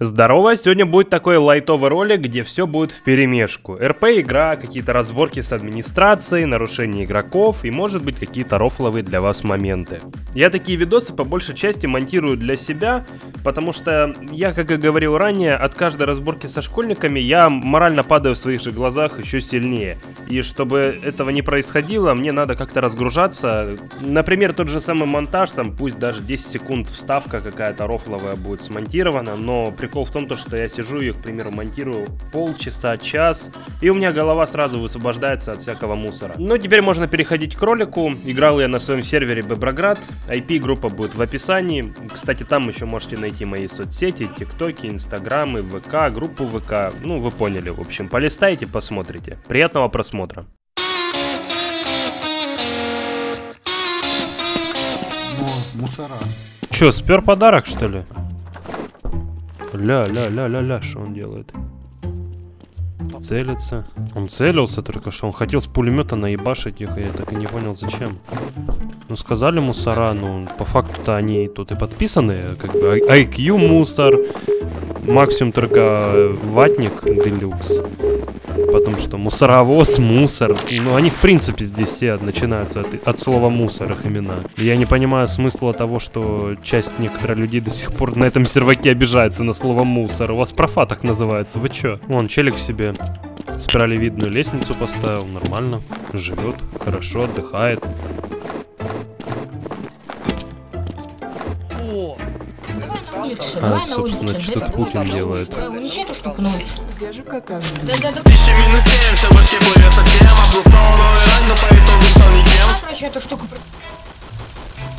Здорово, сегодня будет такой лайтовый ролик, где все будет в перемешку. РП игра, какие-то разборки с администрацией, нарушение игроков и может быть какие-то рофловые для вас моменты. Я такие видосы по большей части монтирую для себя, потому что я, как и говорил ранее, от каждой разборки со школьниками я морально падаю в своих же глазах еще сильнее. И чтобы этого не происходило, мне надо как-то разгружаться. Например, тот же самый монтаж, там пусть даже 10 секунд вставка какая-то рофловая будет смонтирована, но прикол в том, то, что я сижу и, к примеру, монтирую полчаса, час, и у меня голова сразу высвобождается от всякого мусора. Но теперь можно переходить к ролику. Играл я на своем сервере Беброград. IP-группа будет в описании. Кстати, там еще можете найти мои соцсети, тиктоки, инстаграмы, ВК, группу ВК. Ну, вы поняли, в общем. Полистайте, посмотрите. Приятного просмотра. О, мусора. Че, спер подарок, что ли? Ля-ля-ля-ля-ля, что он делает? Целится. Он целился только что. Он хотел с пулемета наебашить их, и я так и не понял, зачем. Ну, сказали мусора, ну, по факту-то они тут и подписаны, как бы IQ мусор, максимум только ватник делюкс. Потом что, мусоровоз, мусор. Ну, они в принципе здесь все начинаются от, от слова мусор, их имена. Я не понимаю смысла того, что часть некоторых людей до сих пор на этом серваке обижается на слово мусор. У вас профа так называется, вы чё? Вон, челик себе спиралевидную лестницу поставил, нормально, живет, хорошо, отдыхает. улице. А, собственно, улице. что Да, тут Путин делает? Унеси эту штуку на улицу. Где же кота? Да, да, да. Тысяча минус семь, все башки плывет совсем Облустал новый ранг, но по итогу стал никем Короче, эту штуку...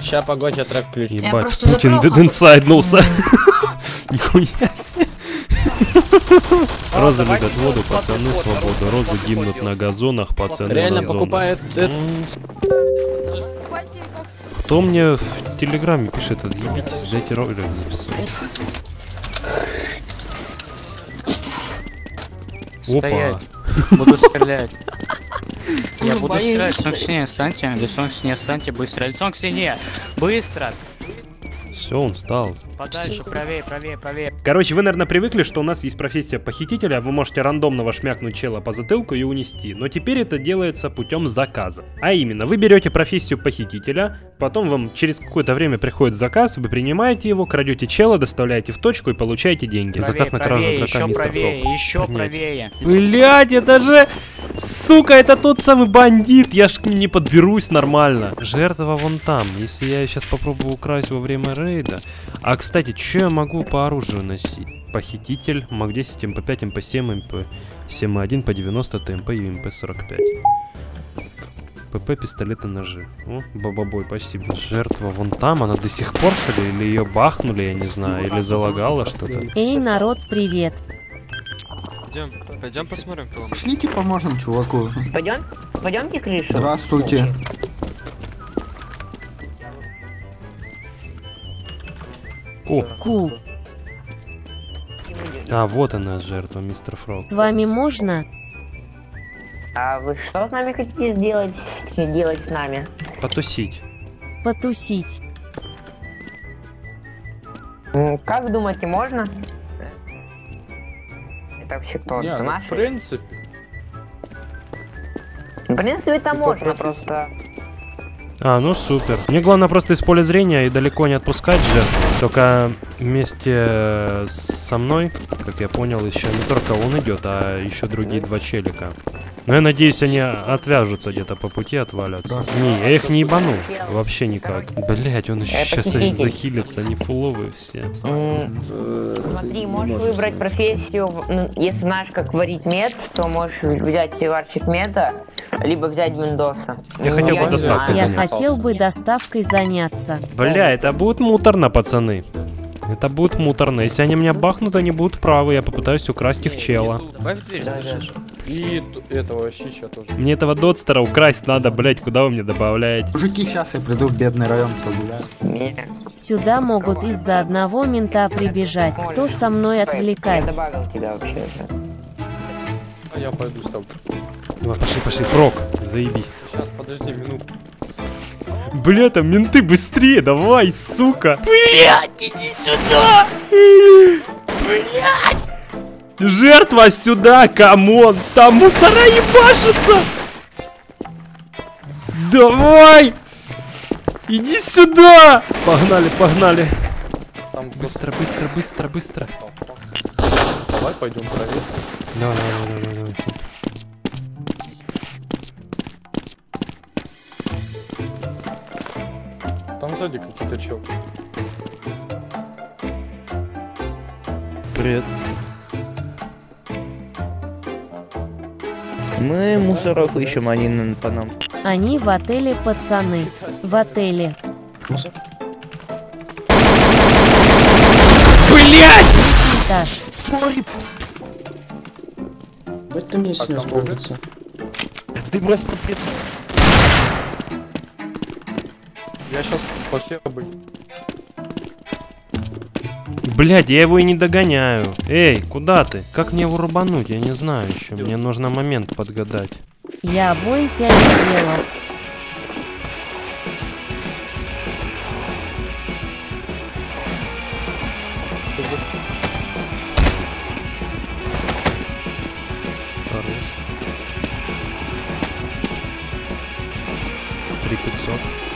Ща, погодь, я трек включу. Ебать, Путин закрыл дед инсайднулся. Нихуя себе. Розы любят воду, пацаны свободу. Розы гибнут на газонах, пацаны Реально покупает. Кто мне в телеграме пишет, отъебитесь, дайте ролик записать. Стоять. Буду стрелять. Я Ну, буду стрелять. Лицом к стене станьте. Лицом к стене станьте. Быстро. Лицом к стене. Быстро. Все, он встал. Подальше. Правее, правее, правее. Короче, вы, наверное, привыкли, что у нас есть профессия похитителя, вы можете рандомного шмякнуть чела по затылку и унести, но теперь это делается путем заказа. А именно, вы берете профессию похитителя, потом вам через какое-то время приходит заказ, вы принимаете его, крадете чела, доставляете в точку и получаете деньги. Правее, заказ на кражу правее, игрока еще мистер правее, Фрог. еще Принять. правее. Блять, это же... Сука, это тот самый бандит, я ж к ним не подберусь нормально. Жертва вон там, если я сейчас попробую украсть во время рейда. А, кстати, что я могу по оружию носить? Похититель, МАК-10, МП5, МП7, МП7-1, П90, ТМП и МП-45. ПП, пистолеты, ножи. О, бабабой, спасибо. Жертва вон там, она до сих пор, что ли? Или ее бахнули, я не знаю, или залагала что-то. Эй, народ, привет. Пойдем, пойдем посмотрим фильм. Пошлите поможем чуваку. Пойдем? Пойдемте крышу. Здравствуйте. О, Ку, а вот она, жертва, мистер Фрог. с вами можно? А вы что с нами хотите сделать, делать с нами? Потусить. Потусить. Как думаете, можно? Это вообще кто? Не, ну, в принципе. В принципе, это Ты можно, попросись. просто... А, ну супер. Мне главное просто из поля зрения и далеко не отпускать же. Только вместе со мной, как я понял, еще не только он идет, а еще другие два челика. Но я надеюсь, они отвяжутся где-то по пути, отвалятся. Не, я их не ебану. Вообще никак. Блять, он еще сейчас захилится, они фуловые все. М, Смотри, можешь выбрать профессию, ну, если знаешь, как варить мед, то можешь взять варщик меда, либо взять Виндоса. Я хотел бы доставкой знаю. Я заняться. хотел бы доставкой заняться. Бля, это будет муторно, пацаны. Это будет муторно. Если они меня бахнут, они будут правы. Я попытаюсь украсть их чела. Добавь дверь, слышишь? И этого щича тоже. Мне этого додстера украсть надо, блять, куда вы мне добавляете? Мужики, сейчас я приду в бедный район прогуляю. Не. Сюда могут из-за одного мента прибежать. Кто со мной Я отвлекать? добавил тебя вообще уже. А я пойду с тобой. Давай, пошли, пошли. Фрог, заебись. Сейчас, подожди минуту. Бля, там менты быстрее, давай, сука. Блять, иди сюда. Жертва сюда, come on! Там мусора ебашутся! Давай! Иди сюда! Погнали, погнали. Там Быстро, быстро, быстро, быстро. Давай пойдем проверим. Давай, давай, давай, давай. Там сзади какие-то чел. Привет. Мы мусоров ищем, они на- по нам. Они в отеле пацаны. В отеле. Блять! Этаж. ты мне снес улица. Ты просто пи- Я сейчас пошли обы. Блять, я его и не догоняю. Эй, куда ты? Как мне его рубануть? Я не знаю еще. Мне нужно момент подгадать. Я обоим пять сделал. Хорош. 3500.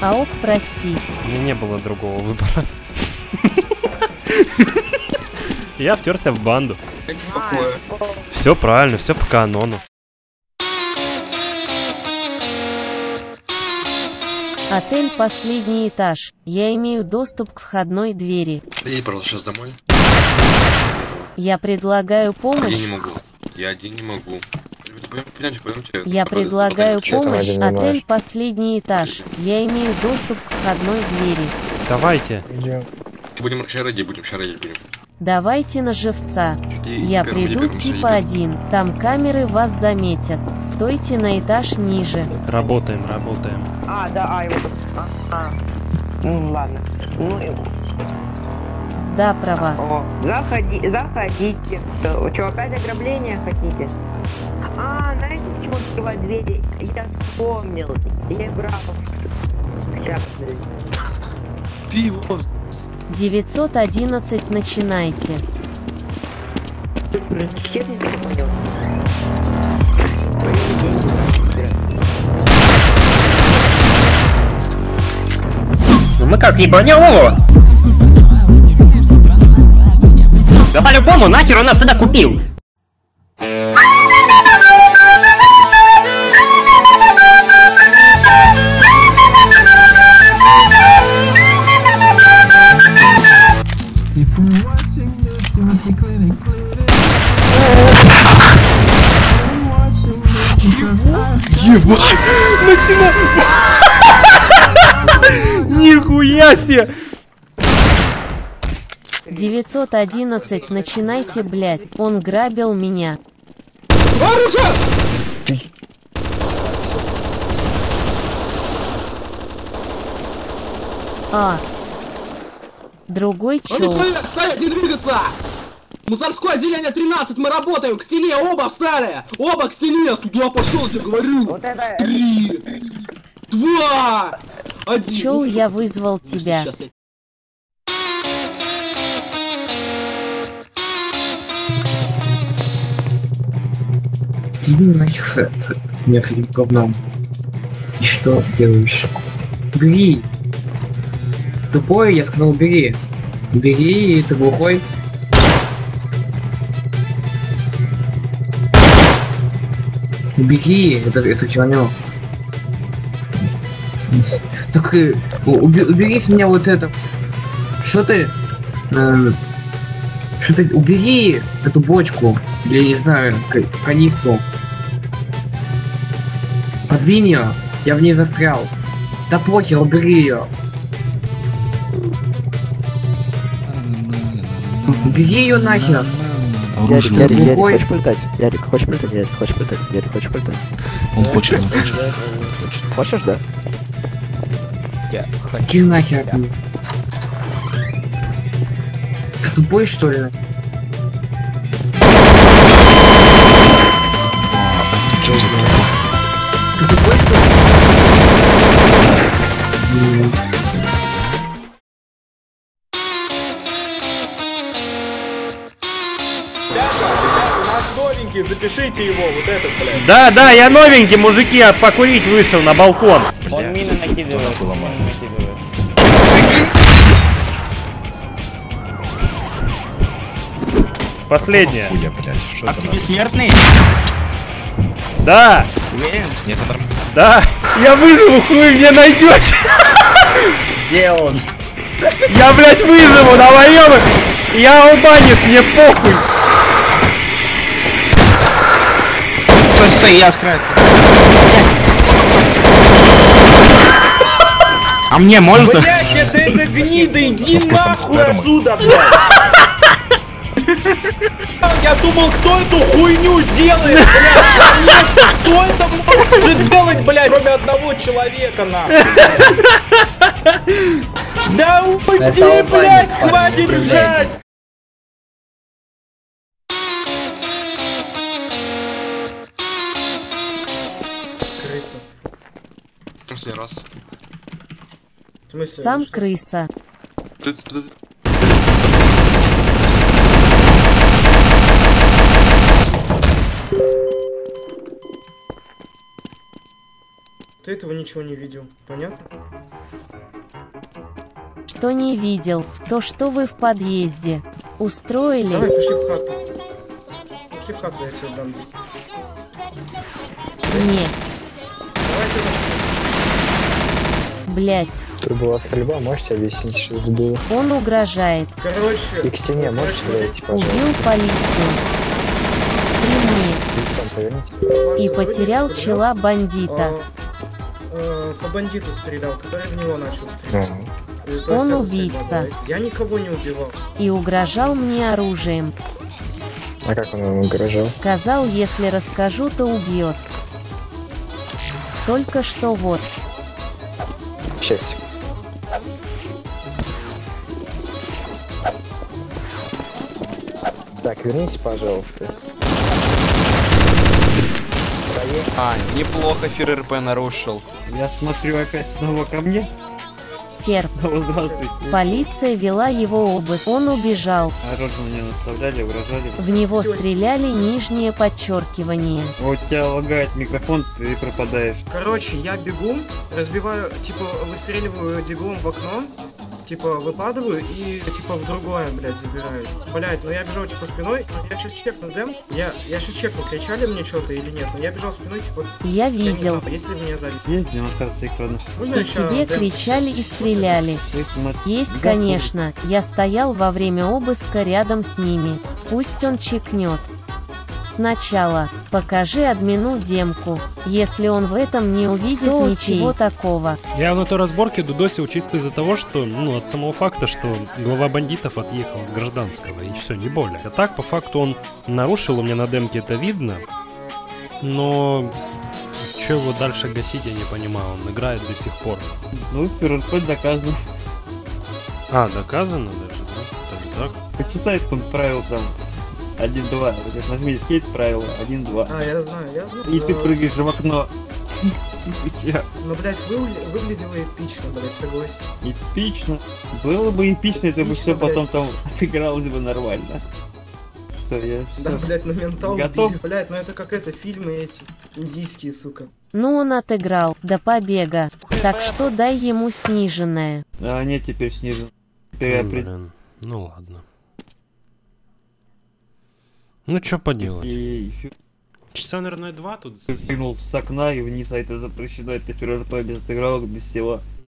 Аок, прости. У меня не было другого выбора. Я втерся в банду. Все правильно, все по канону. Отель последний этаж. Я имею доступ к входной двери. Иди, пожалуйста, сейчас домой. Я предлагаю Я не помощь. могу. Я один не могу. Пойдемте, пойдемте, пойдемте. Я предлагаю помощь. Отель последний этаж. Я имею доступ к входной двери. Давайте. Будем шаради, будем шаради, будем. Давайте на живца. И- Я первым, приду первым, типа шаради. один. Там камеры вас заметят. Стойте на этаж ниже. Работаем, работаем. А, да, а, его... А, а. Ну, ладно. Ну, и- Сдапрова. о, заходи, заходите. Что, что, опять ограбление хотите? А, знаете, почему открывать двери? Я вспомнил. Я брал. Сейчас. Ты его 911 начинайте. Честно, не понял. Ну мы как, ебанем его? Да по-любому, нахер он нас тогда купил? Нихуя себе! 911 начинайте, блять. Он грабил меня. А. Другой чел. Стоять, не двигаться! Мусорское отделение 13, мы работаем, к стене, оба встали! Оба к стене, туда пошел, я тебе говорю! Вот это... Три, два, один. Чел, Ну, я вызвал тебя. Сейчас я Иди нахер с, мертвым говном. И что ты делаешь? Бери! Тупой, я сказал бери. Бери, ты глухой. Бери, это, это херню. Так э, у- уби- убери с меня вот это. Что ты? э, что ты убери эту бочку, или не знаю, канистру. Подвинь ее, я в ней застрял. Да похер, убери ее. Убери ее нахер. оружие. Ярик, Ярик, убери. хочешь полетать? Ярик, хочешь? Ярик, хочешь? Ярик, хочешь полетать? Он хочет, он хочет. Хочешь, да? Я хочу. Иди нахер. Ты тупой, что ли? Запишите его, вот этот, блядь. Да, да, я новенький, мужики, а покурить вышел на балкон. Он мины накидывает. Последняя. Хуя, блядь, что А это ты бессмертный? Да, Уверен? Нет, это да, я вызову, хуй мне найдете. Где он? Я, блядь, вызову, долбоёбы. Я албанец, мне похуй. Стой, я с. А мне можно? Блядь, это эта гнида, иди нахуй отсюда, блядь. Я думал, кто эту хуйню делает, блядь, конечно, кто это может сделать, блядь, кроме одного человека, нахуй. Да уйди, блядь, хватит ржать. Последний раз. В смысле? Сам крыса. Ты- ты- ты- Ты этого ничего не видел, понятно? Что не видел, то что вы в подъезде. Устроили? Давай, пошли в хату. Пошли в хату, я тебе дам. Не, Давай ты блять. Тут была стрельба, можете объяснить, что это было? Он угрожает. Короче... И к стене можете подойти, пожалуйста? Убил полицию. И потерял чела бандита. э, по бандиту стрелял, который в него начал стрелять. Он убийца. Я никого не убивал. И угрожал мне оружием. А как он вам угрожал? Сказал, если расскажу, то убьет. Только что вот. Сейчас. Так, вернитесь, пожалуйста. А, неплохо фир РП нарушил. Я смотрю опять снова ко мне. Ферб. Здравствуйте. Полиция вела его обыск. Он убежал. Оружие мне наставляли, угрожали. В него стреляли нижнее подчеркивание. У тебя лагает микрофон, ты пропадаешь. Короче, я бегу, разбиваю, типа, выстреливаю диглом в окно, типа, выпадываю и, типа, в другое, блядь, забираю. Блядь, ну я бежал, типа, спиной, я сейчас чекну дем, я, я сейчас чекну, кричали мне что-то или нет, но я бежал спиной, типа, Я не видел. знаю, если меня забили. Есть демонстрация экрана? Еще тебе дем? кричали и стреляли. Есть, конечно. Я стоял во время обыска рядом с ними. Пусть он чекнет. Сначала покажи админу демку. Если он в этом не увидит ничего такого. Я на той разборке дудосил чисто из-за того, что, ну, от самого факта, что глава бандитов отъехал от гражданского, и все, не более. А так, по факту, он нарушил, у меня на демке это видно, но... Че его дальше гасить, я не понимаю, он играет до сих пор. Ну, фир доказано. А, доказано даже, да? Так, так. Почитай там правила там 1-2. Вот это нажми скейт правила 1-2. А, я знаю, я знаю. И ты прыгаешь в окно. Но, блядь, вы- выглядело эпично, блядь, согласен. Эпично. Было бы эпично, это бы все потом там отыгралось бы нормально. Что, я... Да, блядь, на ментал Готов? убили. Блядь, ну это как это, фильмы эти, индийские, сука. Ну он отыграл, до побега. Так что дай ему сниженное. А, нет, теперь снизу. Теперь я Ну, при- блин, ну ладно. Ну, что поделать. И Часа, наверное, два тут. прыгнул с окна и вниз, а это запрещено, это фир без отыгралок, без всего.